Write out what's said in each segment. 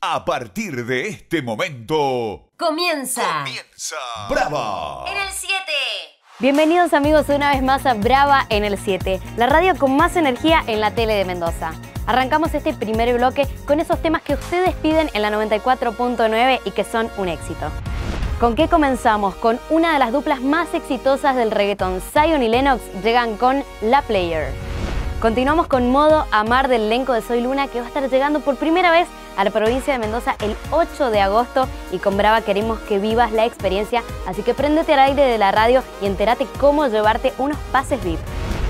A partir de este momento. Comienza. Comienza. Brava. En el 7. Bienvenidos amigos una vez más a Brava en el 7, la radio con más energía en la tele de Mendoza. Arrancamos este primer bloque con esos temas que ustedes piden en la 94.9 y que son un éxito. ¿Con qué comenzamos? Con una de las duplas más exitosas del reggaeton, Zion y Lennox llegan con La Player. Continuamos con Modo Amar del elenco de Soy Luna que va a estar llegando por primera vez a la provincia de Mendoza el 8 de agosto y con Brava queremos que vivas la experiencia, así que préndete al aire de la radio y entérate cómo llevarte unos pases VIP.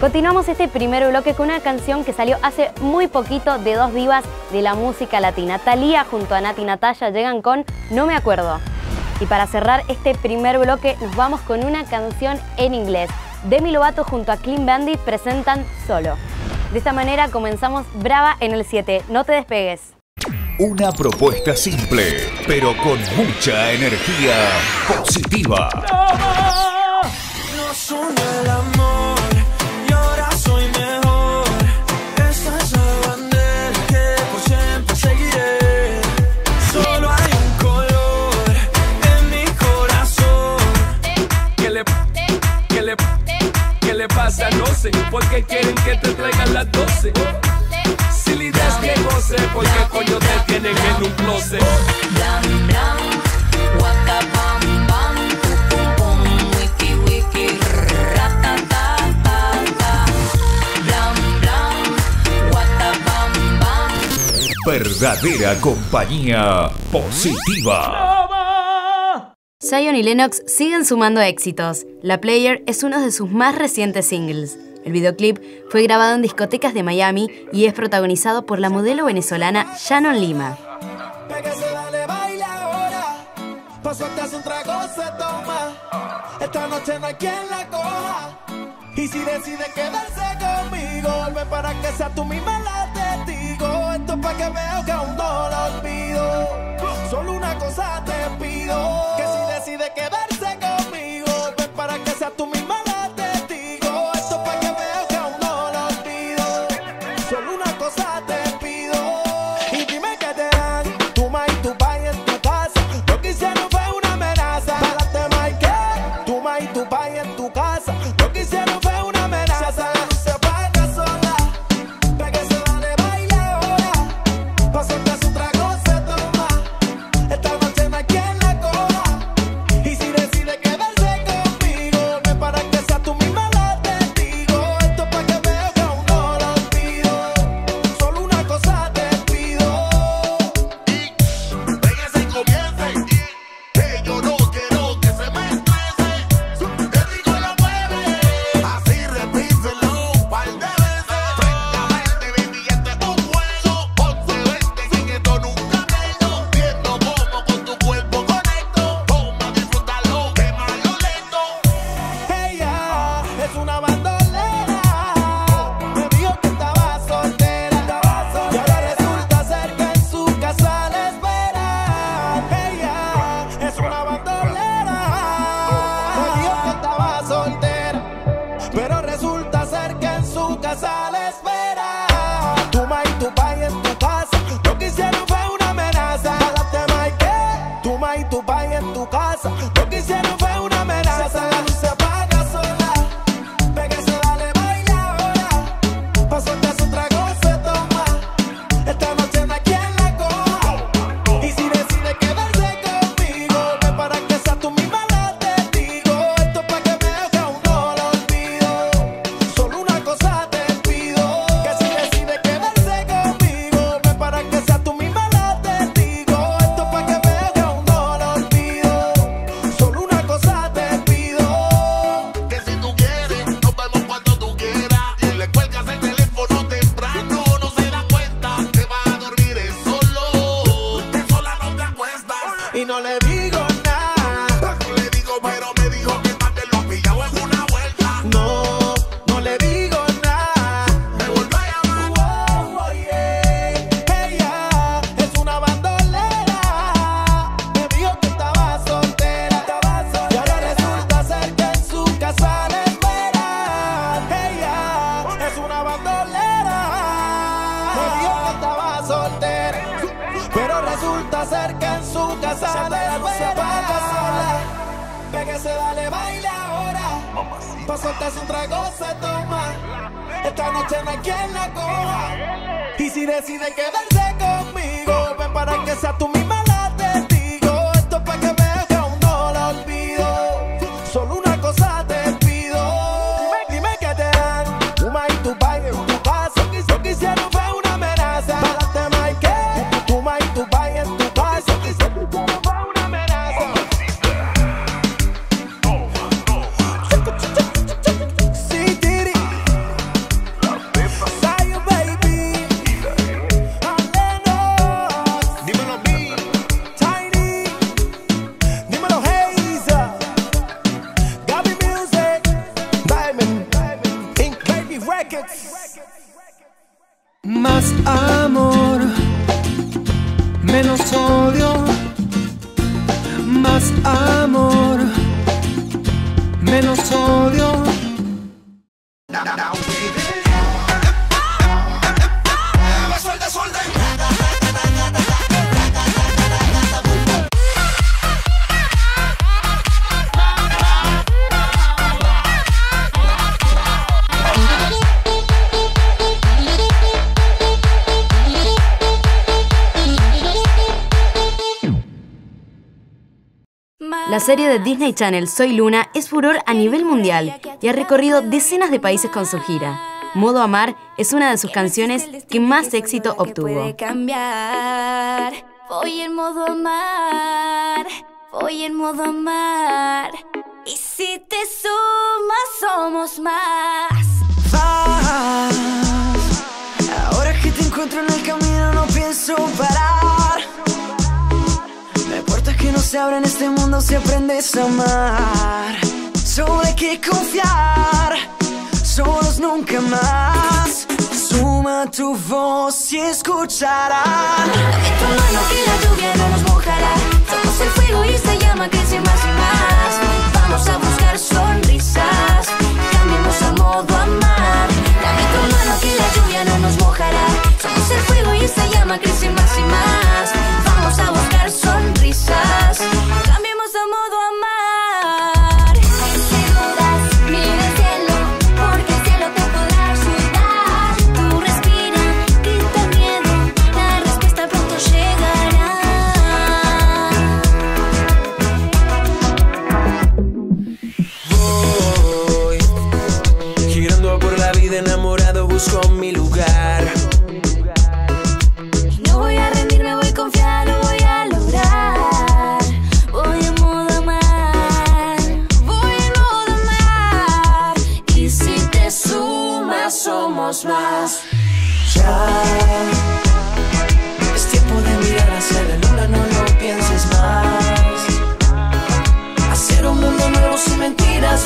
Continuamos este primer bloque con una canción que salió hace muy poquito de dos divas de la música latina. Talía junto a Nati Natalia llegan con No me acuerdo. Y para cerrar este primer bloque nos vamos con una canción en inglés. Demi Lovato junto a Clean Bandit presentan Solo. De esta manera comenzamos Brava en el 7. No te despegues. Una propuesta simple, pero con mucha energía positiva. Nos une sé, porque quieren que te traigan las 12. Si la idea es que goce, porque coño te tienen en un closet. Blam blam, waka bam bam, pum pum pum, wiki wiki, ratata ta ta. Blam blam, waka bam bam. Verdadera compañía positiva. Zion y Lennox siguen sumando éxitos. La Player es uno de sus más recientes singles. El videoclip fue grabado en discotecas de Miami y es protagonizado por la modelo venezolana Shannon Lima. Y si decide quedarse conmigo, ven para que sea tú misma la testigo. Esto es pa' que veo que aún no lo olvido. Solo una cosa te pido: que si decide quedarse su casa la luz se apaga sola. Pégase, dale, baila ahora. Pa' soltarse un trago se toma. Esta noche no hay quien la coja. Y si decide quedarse conmigo, ven para que sea tú misma serie de Disney Channel Soy Luna es furor a nivel mundial y ha recorrido decenas de países con su gira. Modo Amar es una de sus canciones que más éxito obtuvo. Voy en modo amar. Voy en modo amar. Y si te sumas, somos más. Vas. Ahora que te encuentro en el camino no pienso parar. Que no se abren en este mundo si aprendes a amar. Solo hay que confiar, solos nunca más. Suma tu voz y escucharán. Dame tu mano que la lluvia no nos mojará. Somos el fuego y esta llama crece más y más. Vamos a buscar sonrisas. Cambiemos a modo amar. Dame tu mano que la lluvia no nos mojará. Somos el fuego y esta llama crece más y más. Vamos a buscar sonrisas. Cambiemos a modo amar.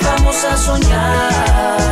Vamos a soñar.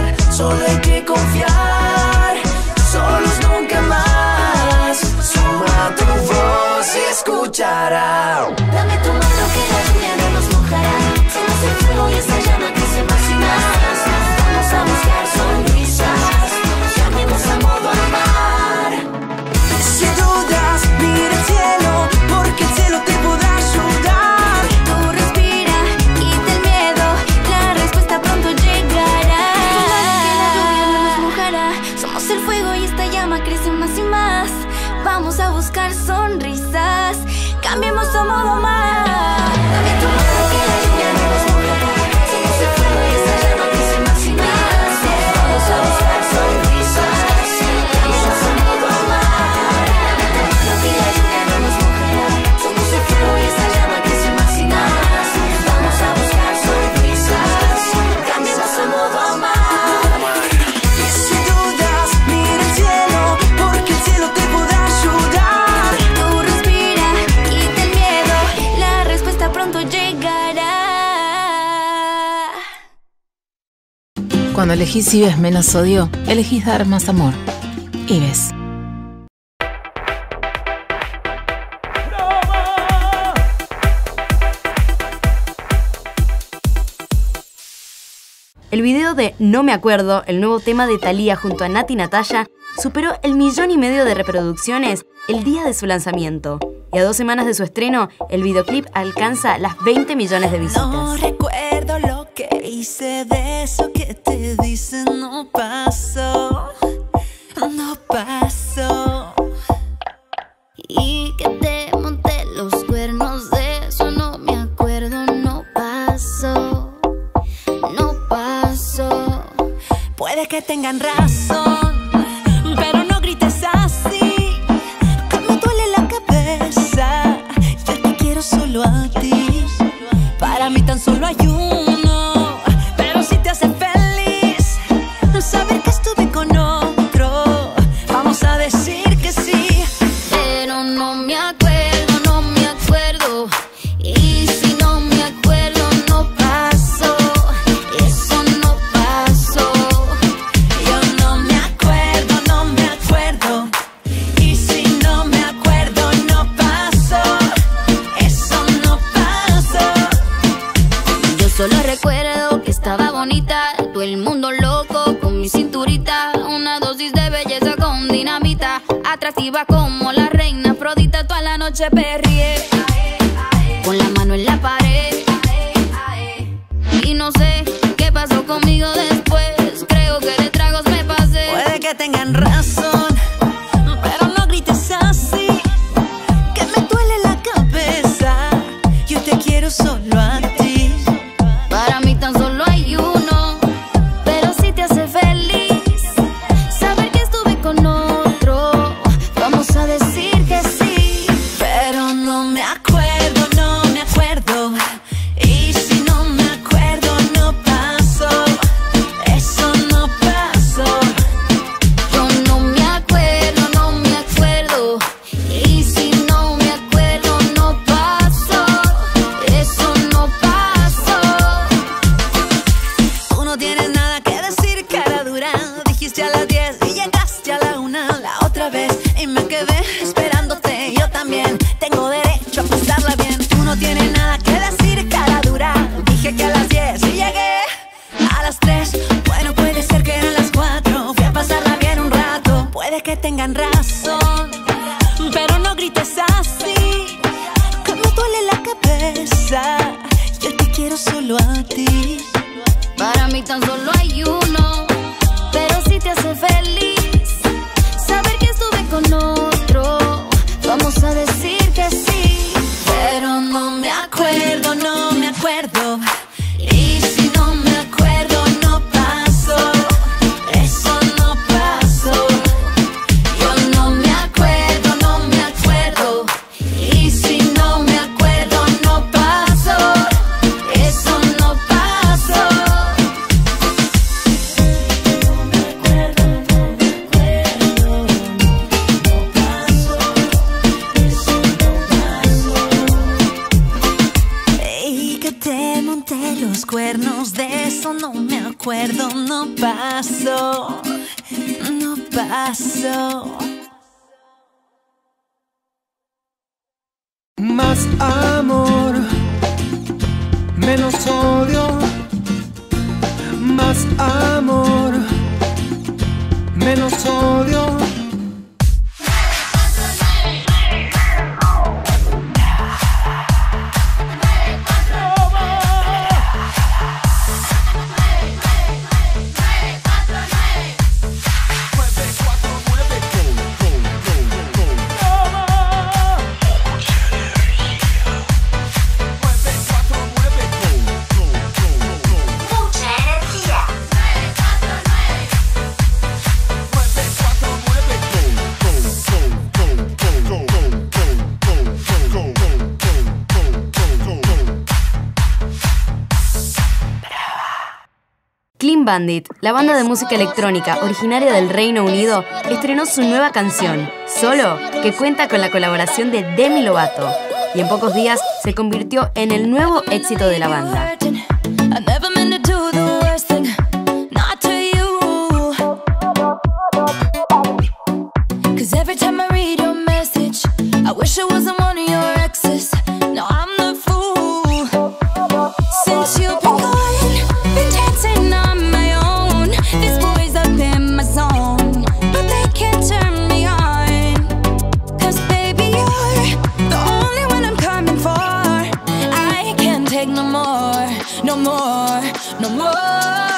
elegís si ves menos odio, elegís dar más amor. Y ves. El video de No me acuerdo, el nuevo tema de Thalía junto a Nati Natalia, superó el millón y medio de reproducciones el día de su lanzamiento. Y a dos semanas de su estreno, el videoclip alcanza las 20 millones de visitas. no pasó, no pasó. Y que te monté los cuernos, de eso no me acuerdo, no pasó, no pasó. Puede que tengan razón. Más amor, menos odio. Más amor, menos odio. Bandit, la banda de música electrónica originaria del Reino Unido, estrenó su nueva canción, Solo, que cuenta con la colaboración de Demi Lovato, y en pocos días se convirtió en el nuevo éxito de la banda. no more.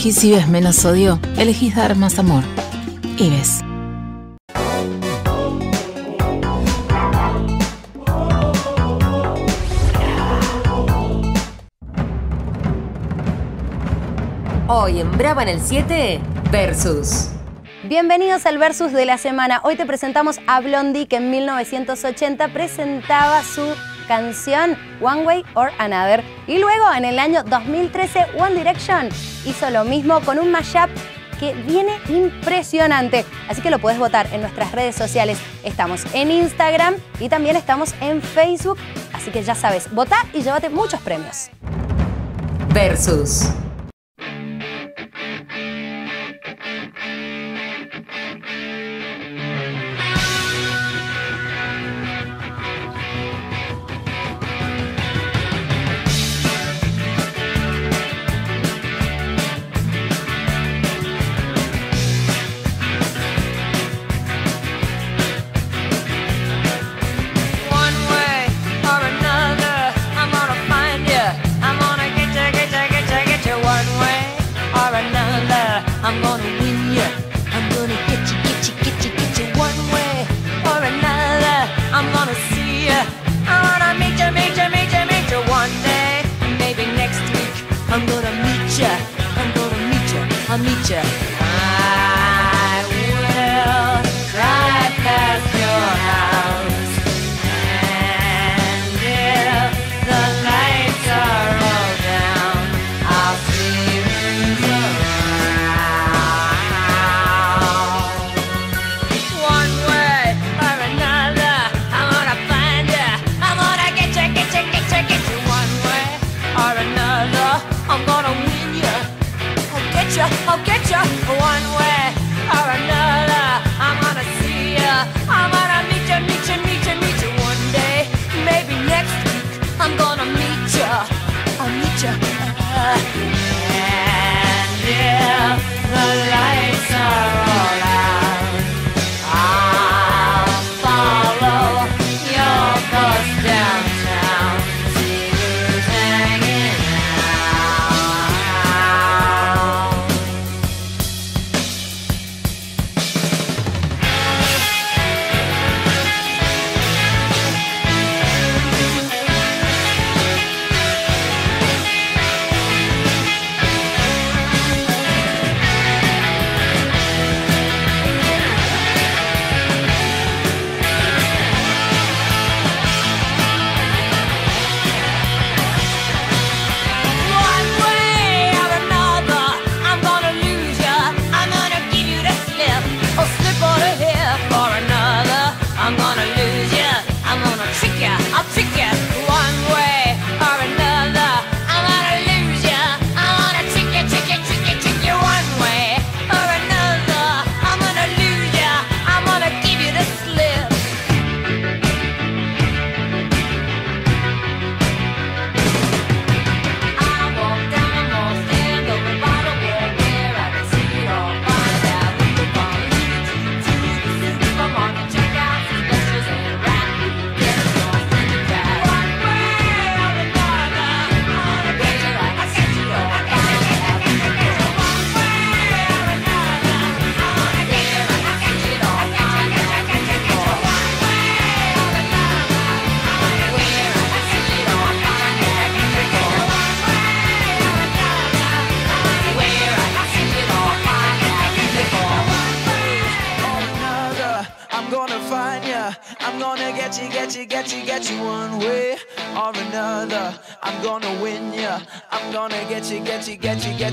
elegís y ves menos odio, elegís dar más amor. Y ves. Hoy en Brava en el 7, Versus. Bienvenidos al Versus de la semana. Hoy te presentamos a Blondie, que en 1980 presentaba su canción One Way or Another. Y luego, en el año 2013, One Direction hizo lo mismo con un mashup que viene impresionante. Así que lo puedes votar en nuestras redes sociales. Estamos en Instagram y también estamos en Facebook. Así que ya sabes, vota y llévate muchos premios. Versus. future.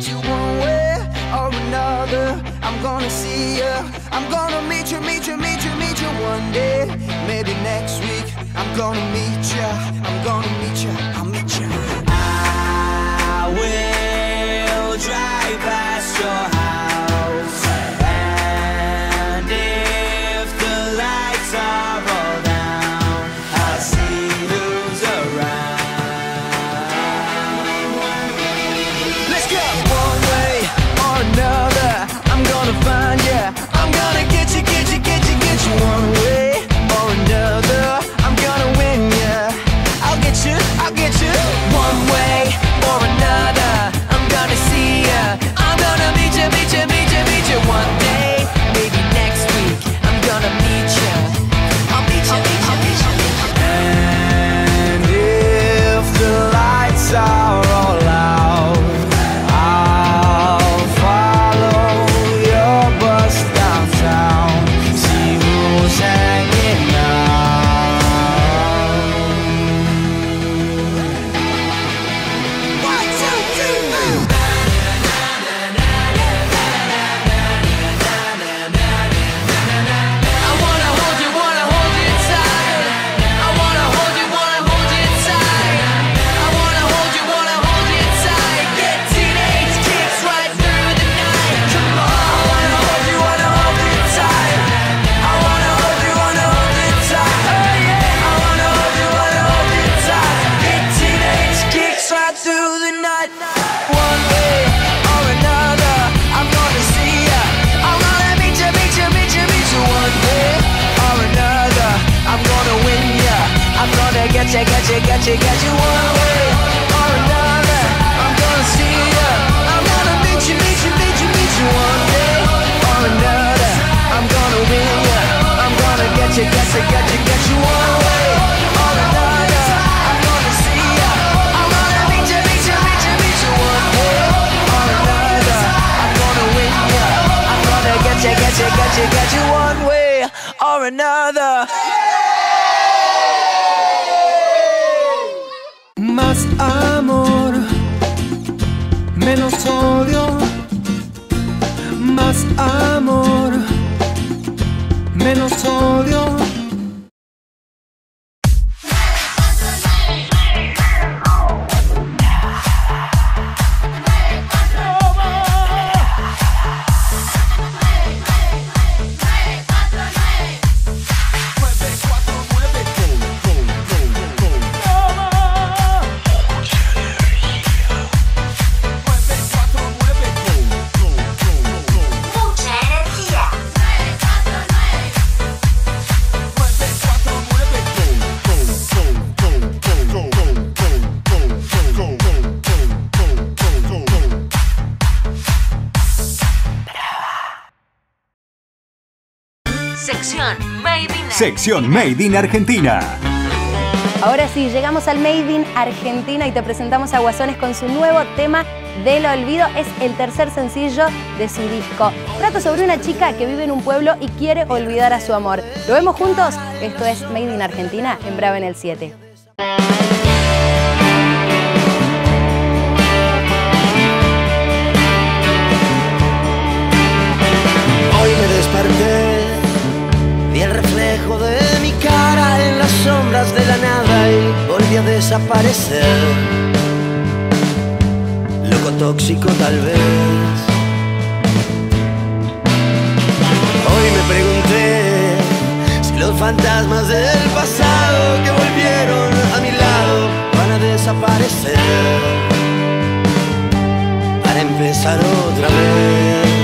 you one way or another. I'm gonna see you. I'm gonna meet you, meet you, meet you, meet you one day. Maybe next week, I'm gonna meet you. sección Made in Argentina. Ahora sí, llegamos al Made in Argentina y te presentamos a Guasones con su nuevo tema del olvido es el tercer sencillo de su disco. Trata sobre una chica que vive en un pueblo y quiere olvidar a su amor. ¿Lo vemos juntos? Esto es Made in Argentina en Brava en el 7. Hoy me desperté, vi el de mi cara en las sombras de la nada y volví a desaparecer. Loco tóxico tal vez. Hoy me pregunté si los fantasmas del pasado que volvieron a mi lado van a desaparecer para empezar otra vez.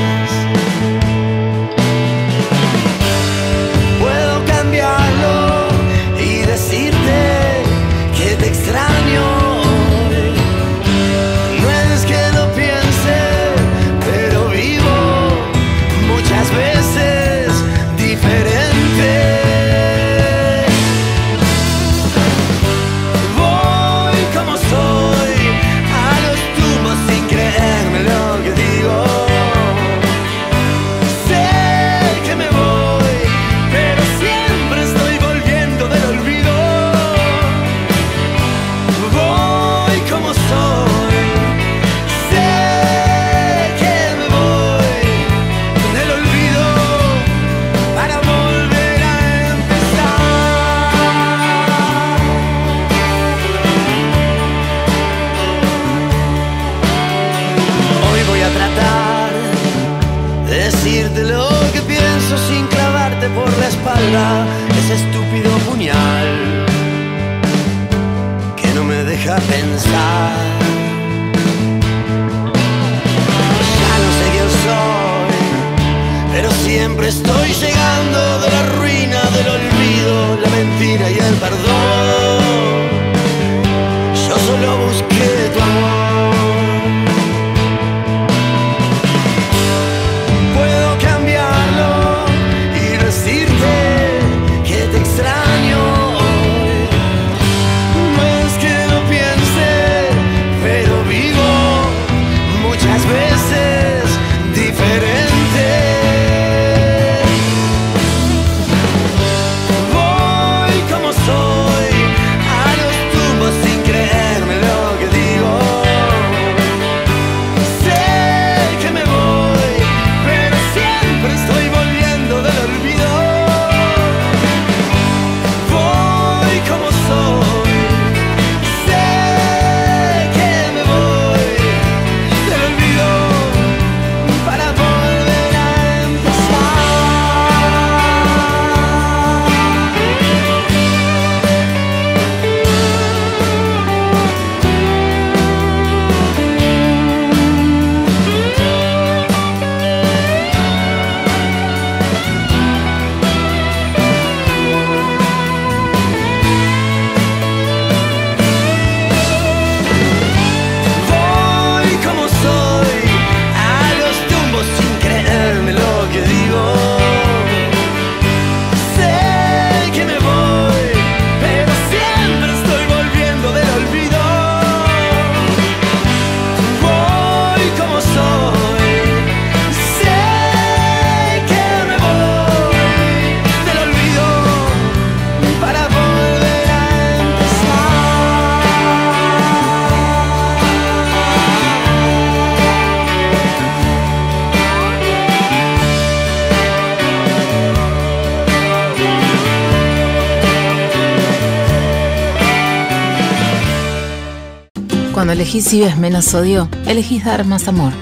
Elegís Vives menos sodio, elegís dar más amor.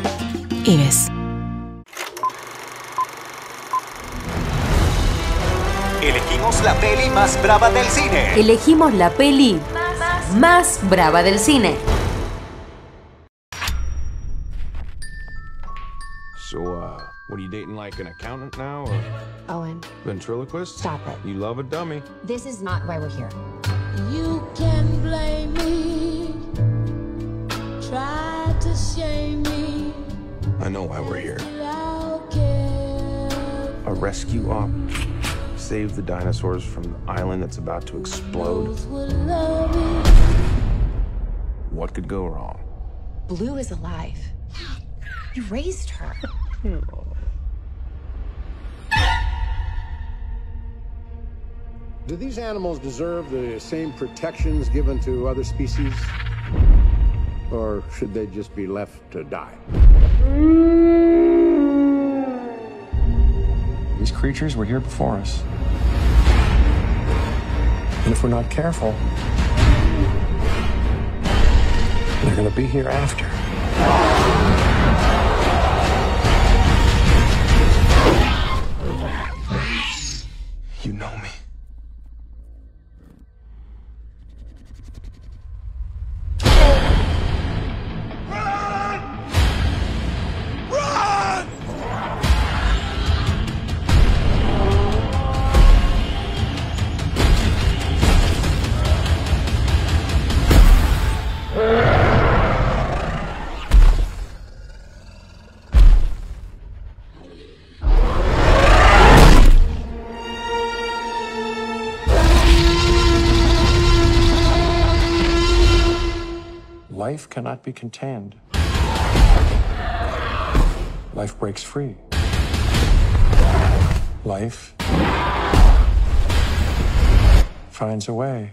Vives. Elegimos la peli más brava del cine. Elegimos la peli más brava del cine. So, uh, what are you dating like an accountant now or Owen, ventriloquist? stop it. You love a dummy. This is not why we're here. You I know why we're here. but I'll care. A rescue op. Save the dinosaurs from the island that's about to explode. Those would love me. What could go wrong? Blue is alive. You raised her. Do these animals deserve the same protections given to other species? Or should they just be left to die? These creatures were here before us. And if we're not careful, they're gonna be here after. You know me. Life cannot be contained. Life breaks free. Life finds a way.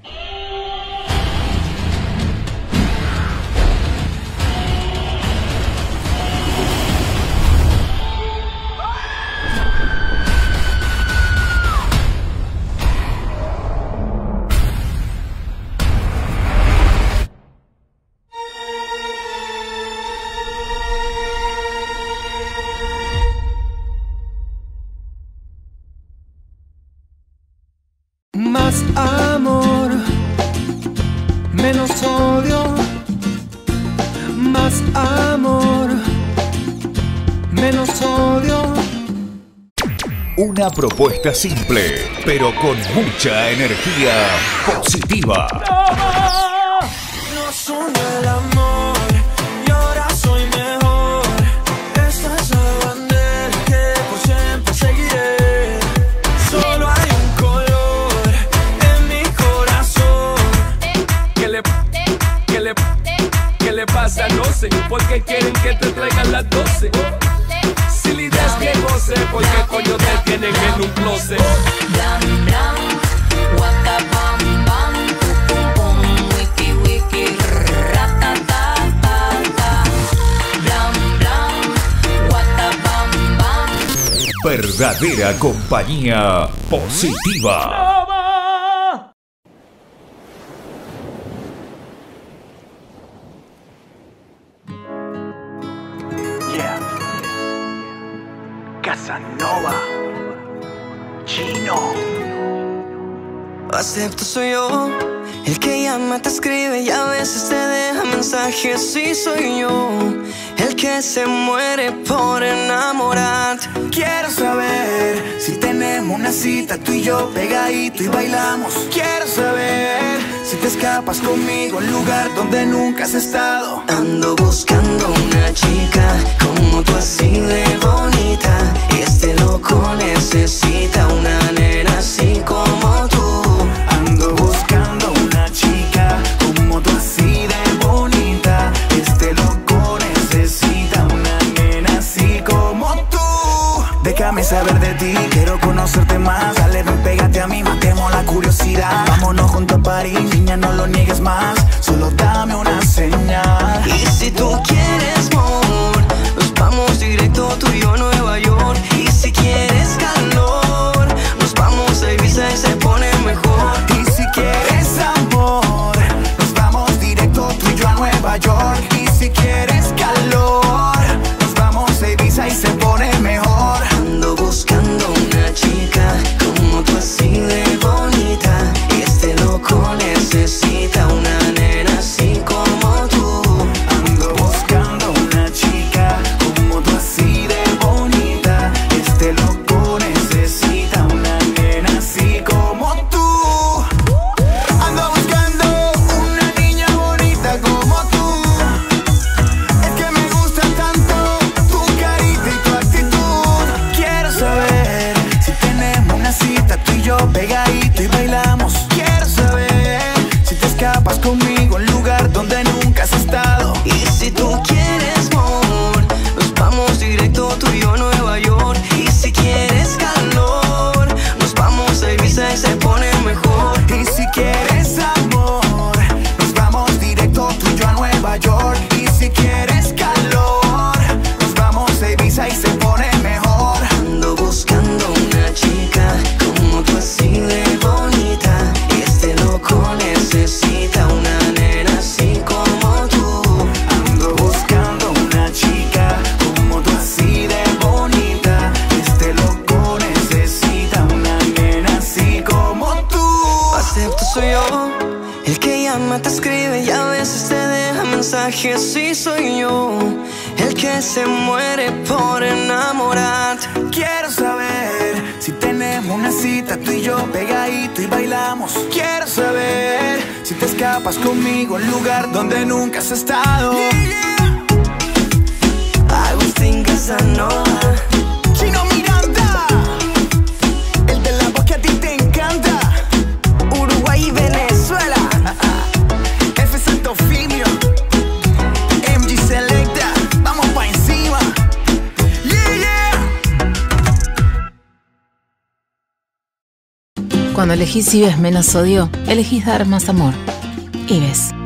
Propuesta simple, pero con mucha energía positiva. Nos unió el amor y ahora soy mejor. Esta es la bandera que por siempre seguiré. Solo hay un color en mi corazón. ¿Qué le, qué le, qué le pasa? No sé, porque quieren que te traigan las 12. Que goce, porque coño te tienen en un closet. Blam, blam, waka bam bam, pum pum, wiki wiki, ratatatata. Blam, blam, waka bam bam. Verdadera compañía positiva. Te escribe y a veces te deja mensajes. Sí, soy yo, el que se muere por enamorarte. Quiero saber si tenemos una cita tú y yo pegadito y bailamos. Quiero saber si te escapas conmigo a un lugar donde nunca has estado. Ando buscando una chica como tú así de bonita. Este loco necesita una nena así como Déjame saber de ti, quiero conocerte más. Dale, ven, pégate a mí, matemos la curiosidad. Vámonos juntos a París, niña, no lo niegues más. Solo dame una señal. Y si tú quieres amor, nos vamos directo tú y yo Nueva York. Cuando elegís Ives menos odio, elegís dar más amor. Ives. Mucha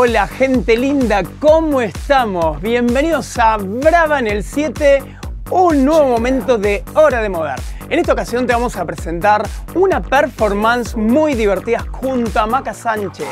Hola gente linda, ¿cómo estamos? Bienvenidos a Brava en el 7, un nuevo momento de Hora de Mover. En esta ocasión te vamos a presentar una performance muy divertida junto a Maca Sánchez,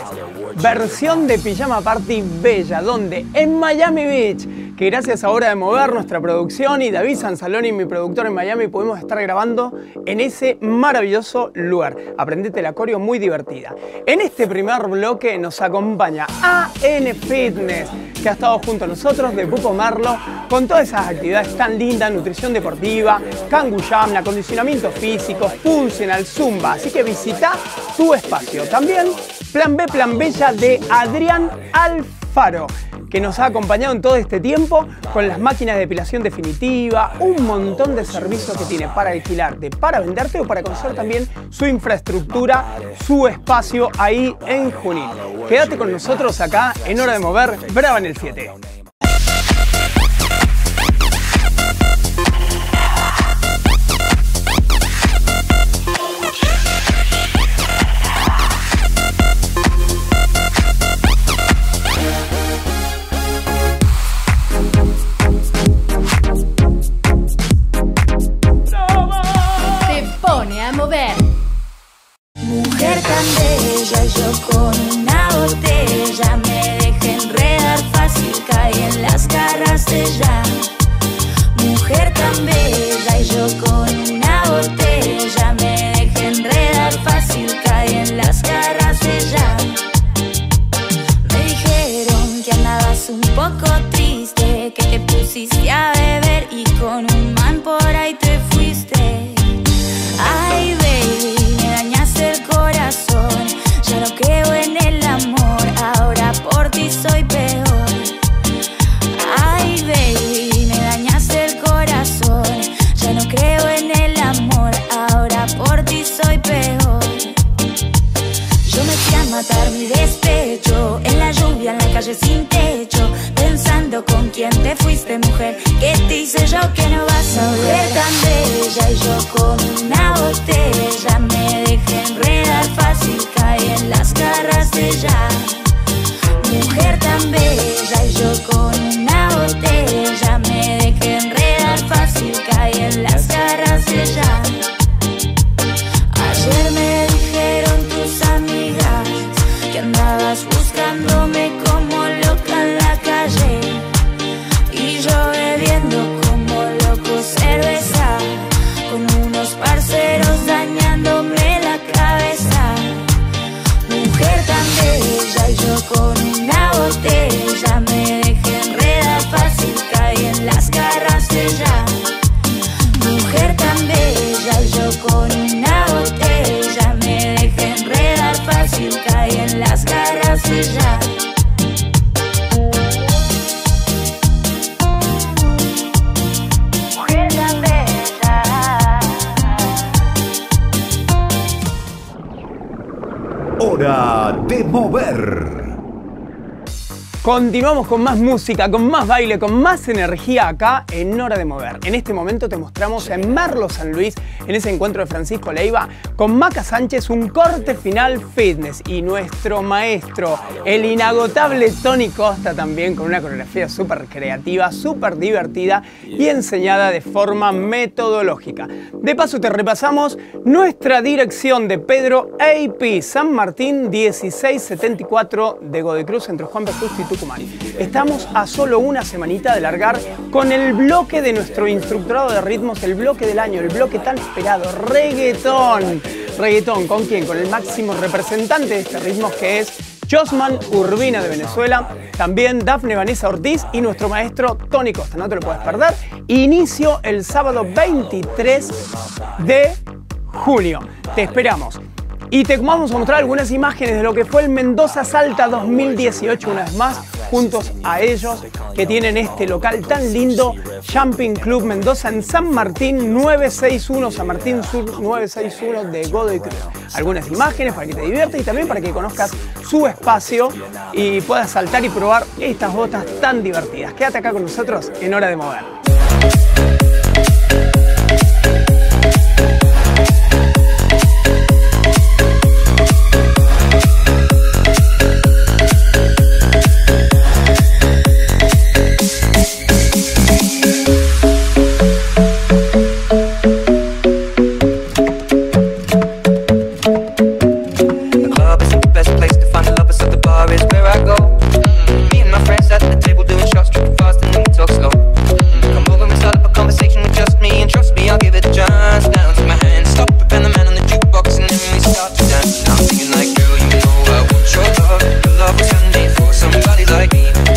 versión de Pijama Party Bella, donde en Miami Beach, que gracias a Hora de Mover, nuestra producción y David Sansaloni, mi productor en Miami, podemos estar grabando en ese maravilloso lugar. Aprendete la coreo muy divertida. En este primer bloque nos acompaña AN Fitness, que ha estado junto a nosotros de Pupo Merlo con todas esas actividades tan lindas, nutrición deportiva, Kangu Jam, acondicionamiento físico, funcional, zumba. Así que visita tu espacio. También Plan B, Plan Bella de Adrián Alfaro que nos ha acompañado en todo este tiempo con las máquinas de depilación definitiva, un montón de servicios que tiene para alquilarte, para venderte o para conocer también su infraestructura, su espacio ahí en Junín. Quédate con nosotros acá en Hora de Mover, Brava en el 7. Y yo con soy Continuamos con más música, con más baile, con más energía acá en Hora de Mover. En este momento te mostramos en Merlo San Luis, en ese encuentro de Francisco Leiva, con Maca Sánchez, un corte final fitness. Y nuestro maestro, el inagotable Tony Costa, también con una coreografía súper creativa, súper divertida y enseñada de forma metodológica. De paso te repasamos nuestra dirección de Pedro AP San Martín 1674 de Godecruz entre Juan Bautista y Tucumán. Estamos a solo una semanita de largar con el bloque de nuestro instructorado de ritmos, el bloque del año, el bloque tan esperado, reggaetón. Reggaetón, ¿con quién? Con el máximo representante de este ritmo que es Josman Urbina de Venezuela, también Dafne Vanessa Ortiz y nuestro maestro Tony Costa. No te lo puedes perder. Inicio el sábado 23 de junio. Te esperamos. Y te vamos a mostrar algunas imágenes de lo que fue el Mendoza Salta 2018, una vez más, juntos a ellos que tienen este local tan lindo, Jumping Club Mendoza en San Martín 961, San Martín Sur 961 de Godoy Cruz. Algunas imágenes para que te diviertas y también para que conozcas su espacio y puedas saltar y probar estas botas tan divertidas. Quédate acá con nosotros en Hora de Mover. Like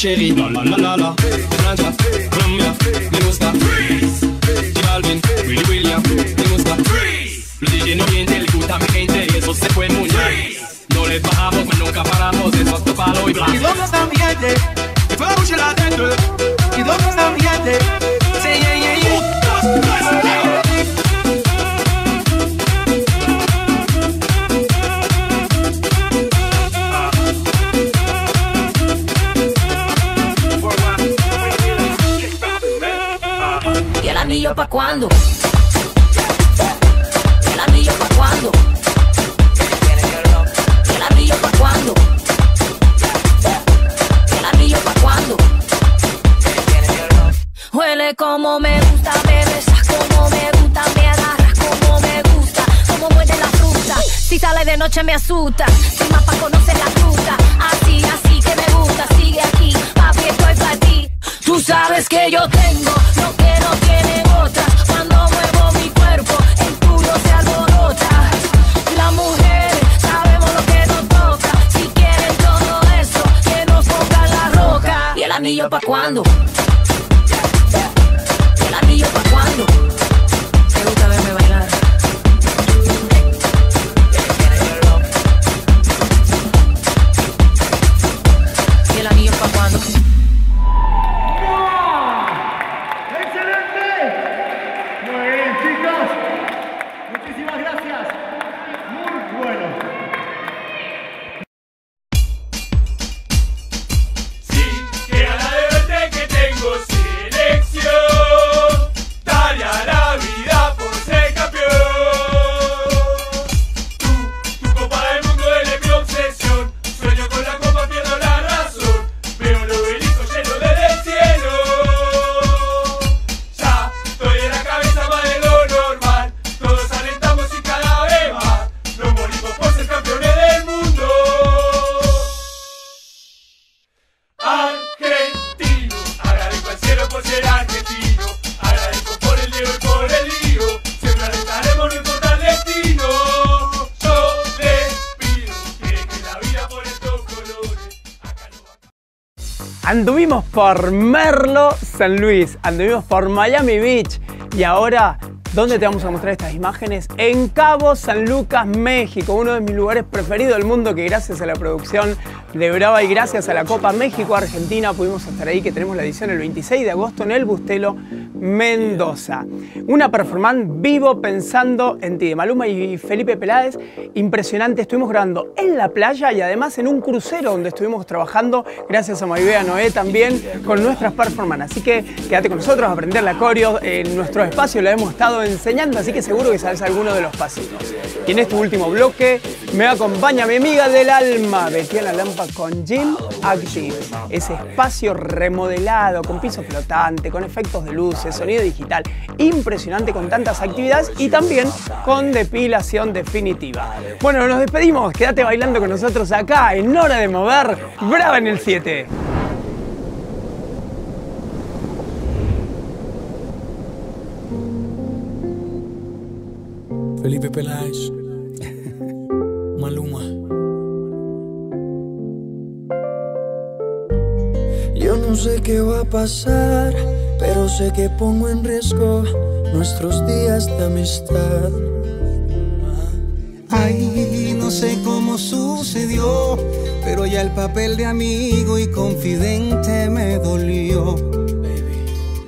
chérie. La la la la la. Francia, Colombia, me gusta. Freeze. J Balvin, Willy William, me gusta. Freeze. Los DJ no mienten, le gusta a mi gente y eso se fue muy bien. No les bajamos, mas nunca paramos, eso es palo y blanco. ¿Y dónde está mi gente? Que fue mucho la gente. ¿Y dónde está mi gente? Cuándo? ¿Y el anillo pa' cuándo? ¿Y el anillo pa' cuándo? ¿Y el anillo pa' cuándo? Huele como me gusta, me besas como me gusta, me agarras como me gusta, como muerde la fruta. Si sale de noche me asusta, si mapa conoces la fruta. Así, así que me gusta, sigue aquí, papi, estoy para ti. Tú sabes que yo tengo lo que no tienen otras. Roca. ¿Y el anillo pa' cuándo? Por Merlo, San Luis, anduvimos por Miami Beach y ahora, ¿dónde te vamos a mostrar estas imágenes? En Cabo San Lucas, México, uno de mis lugares preferidos del mundo que gracias a la producción de Brava y gracias a la Copa México-Argentina pudimos estar ahí, que tenemos la edición el 26 de agosto en el Bustelo Mendoza. Una performance vivo pensando en ti, de Maluma y Felipe Peláez, impresionante. Estuvimos grabando en la playa y además en un crucero donde estuvimos trabajando, gracias a Maivea Noé también, con nuestras performances. Así que quédate con nosotros a aprender la coreo. En nuestro espacio la hemos estado enseñando, así que seguro que sabes alguno de los pasitos. Y en este último bloque me acompaña mi amiga del alma, Betiana Con Jim Active. Ese espacio remodelado, con piso flotante, con efectos de luces, sonido digital, impresionante con tantas actividades y también con depilación definitiva. Bueno, nos despedimos, quédate bailando con nosotros acá en Hora de Mover, Brava en el 7. Felipe Peláez, sé qué va a pasar, pero sé que pongo en riesgo nuestros días de amistad. Ay, no sé cómo sucedió, pero ya el papel de amigo y confidente me dolió.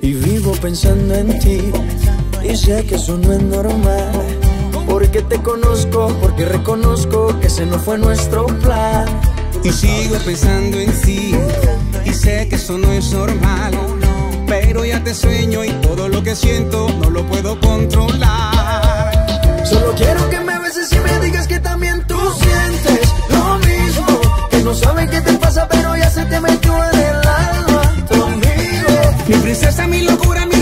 Y vivo pensando en ti, y sé que eso no es normal. Porque te conozco, porque reconozco que ese no fue nuestro plan. Y sigo pensando en ti, y sé que eso no es normal. Pero ya te sueño y todo lo que siento no lo puedo controlar. Solo quiero que me beses y me digas que también tú sientes lo mismo. Que no saben qué te pasa, pero ya se te metió en el alma conmigo. Mi princesa, mi locura, mi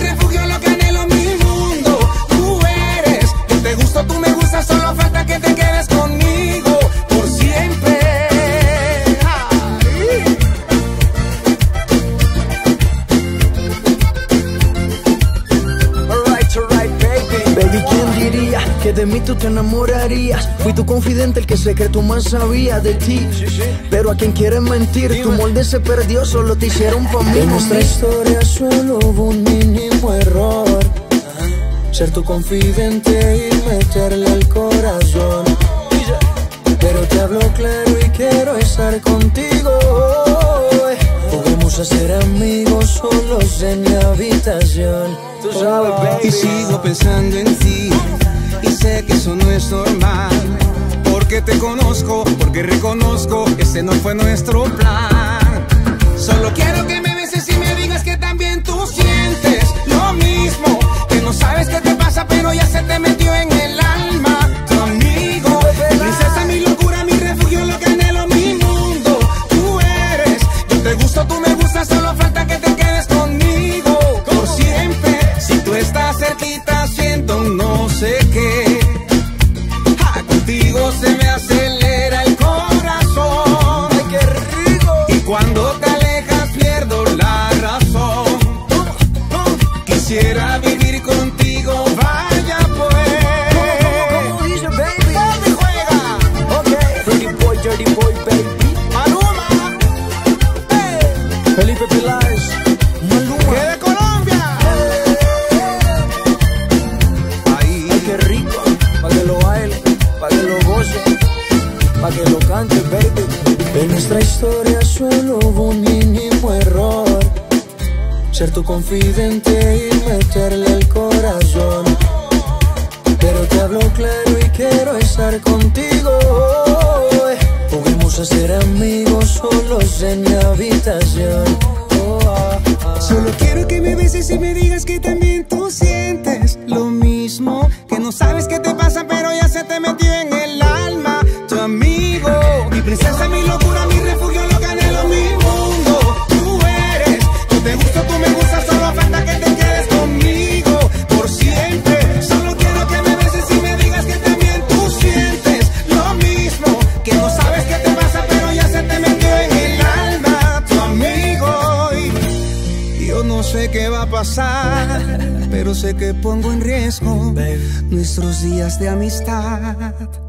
Fui tu confidente, el que secreto más sabía de ti. Pero a quien quieres mentir, tu molde se perdió, solo te hicieron pa' mí. En nuestra historia solo hubo un mínimo error. Ser tu confidente y meterle al corazón. Pero te hablo claro y quiero estar contigo. Podemos ser amigos solos en mi habitación. Tú sabes, baby. Y sigo pensando en ti y sé que eso no es normal. Porque te conozco, porque reconozco ese no fue nuestro plan. Solo quiero que me beses y me digas que también tú sientes lo mismo. Que no sabes qué te pasa, pero ya se te metió en el alma. Ser tu confidente y meterle el corazón. Pero te hablo claro y quiero estar contigo. Podemos ser amigos solos en mi habitación. Solo quiero que me beses y me digas que también tú sientes lo mismo. Que no sabes qué te pasa, pero ya se te metió en el alma. Tu amigo, mi princesa, mi locura, que pongo en riesgo nuestros días de amistad.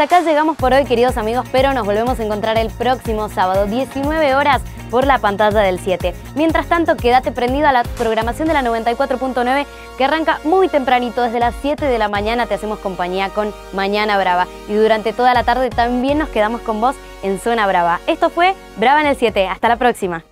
Hasta acá llegamos por hoy, queridos amigos, pero nos volvemos a encontrar el próximo sábado, 19 horas, por la pantalla del 7. Mientras tanto, quédate prendido a la programación de la 94.9, que arranca muy tempranito, desde las 7 de la mañana te hacemos compañía con Mañana Brava. Y durante toda la tarde también nos quedamos con vos en Zona Brava. Esto fue Brava en el 7. Hasta la próxima.